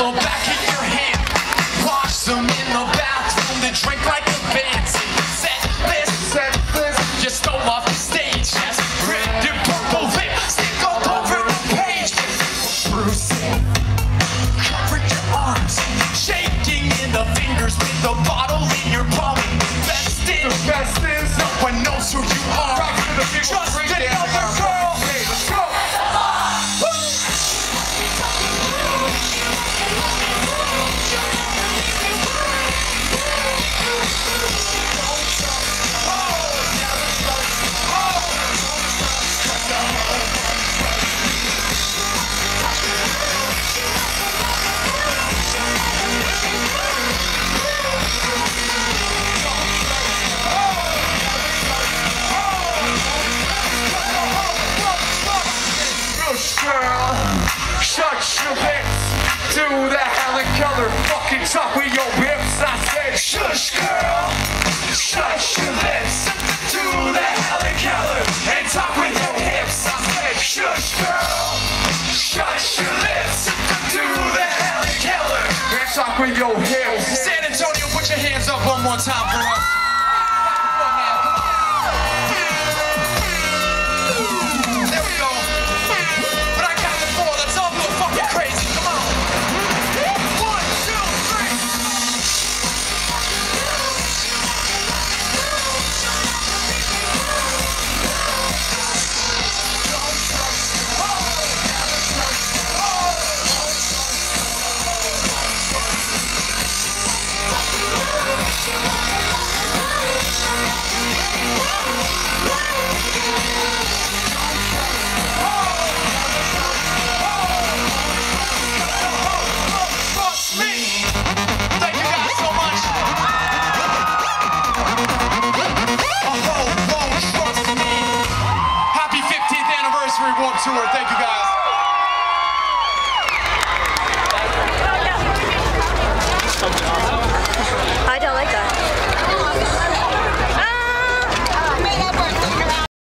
the back your. Wash them in the bathroom drink like a You stole off the stage. Yes, red and purple all over page. Arms. Shaking in the fingers with the bottom. Shut your lips. Do the Helen Keller fucking talk with your hips. I said, shush, girl. Shut your lips. Do the Helen Keller and talk with your hips. I said, shush, girl. Shut your lips. Do the Helen Keller and talk with your hips. San Antonio, put your hands up one more time for us. Anniversary Warped Tour.